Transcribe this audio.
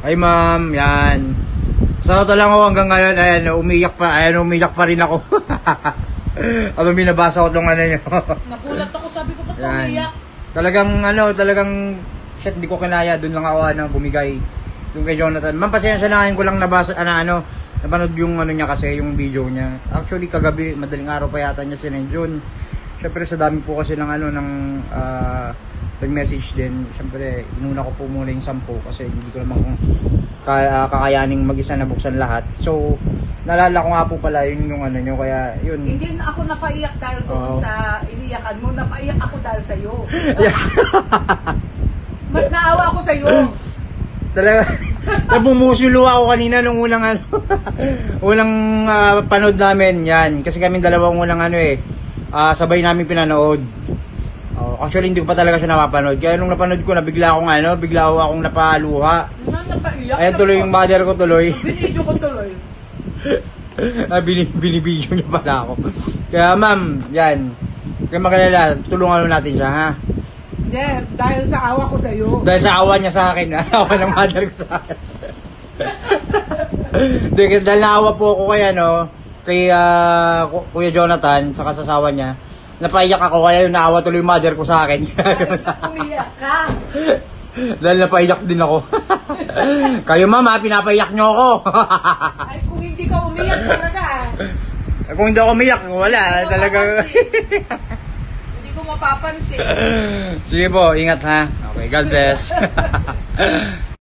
Ay ma'am, yan. Sa totoo lang ako hanggang ngayon, ayan, umiyak pa, ayan, umiyak pa rin ako. Habang binabasa ko tong ano nyo. Nagulat ako, sabi ko, ba't Yan. umiyak? Talagang ano, talagang shit, di ko kinaya. Doon lang ako ano, bumigay. Yung kay Jonathan. Ma'am, pasensya na ko lang nabasa, ano, ano, napanood yung ano niya kasi, yung video niya. Actually, kagabi, madaling araw pa yata niya sinend yun. Siyempre, sa dami po kasi ng ano, ng, ah, nag-message din. Siyempre, inuna ko po muna yung sampu kasi hindi ko naman kung kaya, kakayaning mag-isa na buksan lahat. So, naalala ko nga po pala yun yung ano nyo, kaya yun. Hindi na ako napaiyak dahil doon Oo. sa iniyakan mo. Napaiyak ako dahil sa'yo. Mas naawa ako sa'yo. Talaga, nabumusulo ako kanina nung unang ano, unang ah, panood namin yan. Kasi kami dalawang unang ano eh, ah, sabay namin pinanood. Actually, hindi ko pa talaga siya napapanood. Kaya nung napanood ko, nabigla akong ano, bigla ako akong napaluha. Na napaiyak. Ayan tuloy yung mother ko tuloy. Binidyo ko tuloy. ah, bini, binibidyo niya pala ako. Kaya ma'am, yan. Kaya magalala, tulungan natin siya ha. Hindi, dahil sa awa ko sa'yo. Dahil sa awa niya sa akin, ha? awa ng mother ko sa akin. Hindi, dahil naawa po ako kay ano, kay Ku- Kuya Jonathan, sa asawa niya, napaiyak ako, kaya yung naawa tuloy yung mother ko sa akin. Umiyak ka. dahil napaiyak din ako. Kayo mama, pinapaiyak niyo ako. Ay, kung hindi ka umiyak talaga. Kung hindi ako umiyak, wala. Hindi Talaga. Hindi ko mapapansin. Sige po, ingat ha. Okay, God bless.